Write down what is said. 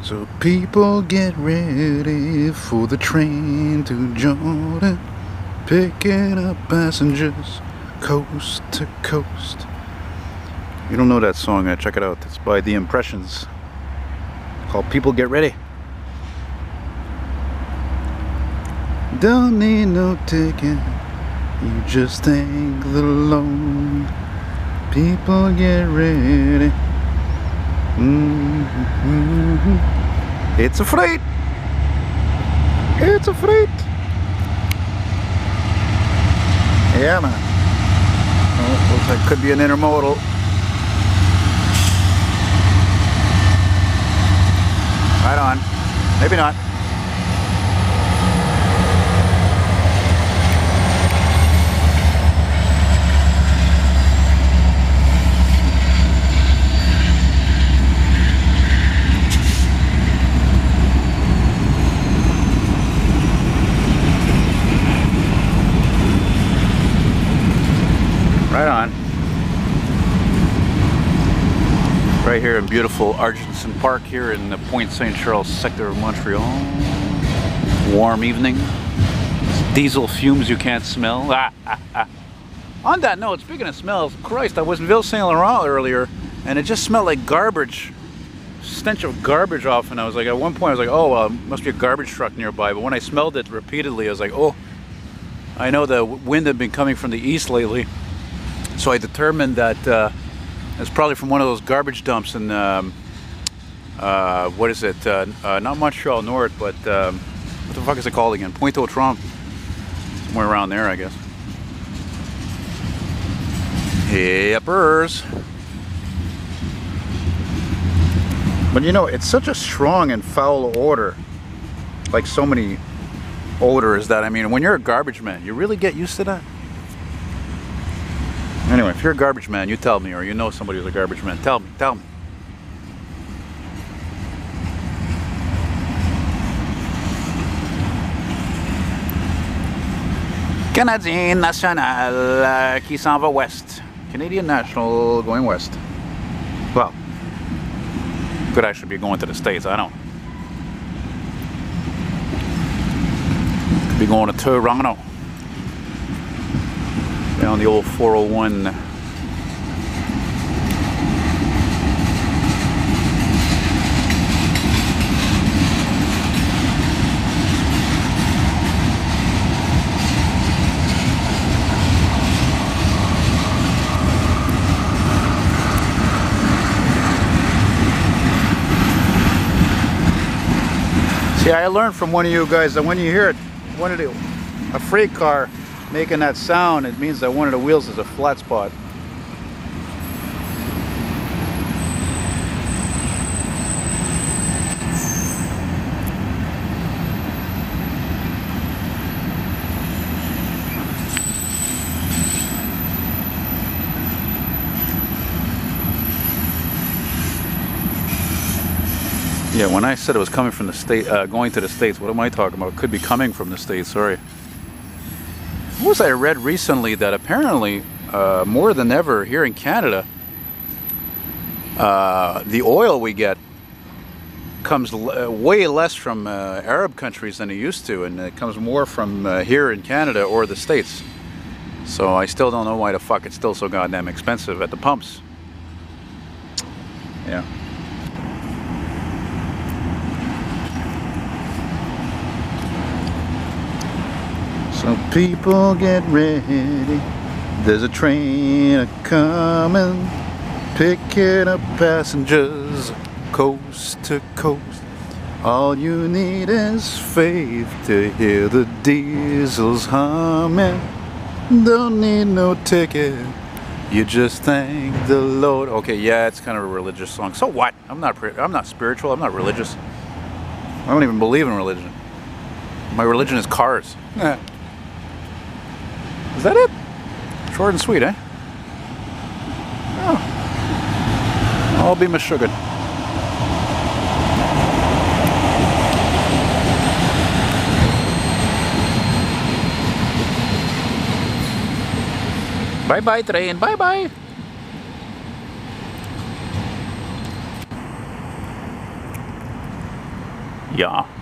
So people get ready for the train to Jordan, picking up passengers coast to coast. You don't know that song? Check it out. It's by The Impressions, called "People Get Ready." Don't need no ticket, you just take the Lord. People get ready. Mm-hmm. It's a freight. It's a freight. Yeah, man. Oh, looks like could be an intermodal. Right on. Maybe not. Right on. Right here in beautiful Argenson Park here in the Pointe St. Charles sector of Montreal. Warm evening. Diesel fumes you can't smell. Ah, ah, ah. On that note, speaking of smells, Christ, I was in Ville Saint Laurent earlier and it just smelled like garbage. Stench of garbage off, and I was like, at one point, I was like, oh, well, must be a garbage truck nearby. But when I smelled it repeatedly, I was like, oh, I know the wind had been coming from the east lately. So I determined that uh, it's probably from one of those garbage dumps in, um, uh, what is it? Uh, uh, not Montreal North, but um, what the fuck is it called again? Pointe aux Trembles. Somewhere around there, I guess. Hippers. But you know, it's such a strong and foul odor. Like so many odors that, I mean, when you're a garbage man, you really get used to that? Anyway, if you're a garbage man, you tell me, or you know somebody who's a garbage man, tell me, tell me. Canadien National euh, qui s'en va west. Canadian National going west. Well, could actually be going to the States, I don't. Could be going to Toronto down the old 401 See, I learned from one of you guys that when you hear it, one of the, a freight car making that sound, it means that one of the wheels is a flat spot. Yeah, when I said it was coming from the state, uh, going to the states, what am I talking about? It could be coming from the states. Sorry. What was I read recently that apparently uh, more than ever here in Canada, uh, the oil we get comes l- way less from uh, Arab countries than it used to, and it comes more from uh, here in Canada or the states. So I still don't know why the fuck it's still so goddamn expensive at the pumps. Yeah. So people get ready. There's a train a coming, picking up passengers coast to coast. All you need is faith to hear the diesels humming. Don't need no ticket. You just thank the Lord. Okay, yeah, it's kind of a religious song. So what? I'm not. I'm not spiritual. I'm not religious. I don't even believe in religion. My religion is cars. Is that it? Short and sweet, eh? Oh. I'll be missugared. Bye bye, train. Bye bye. Yeah.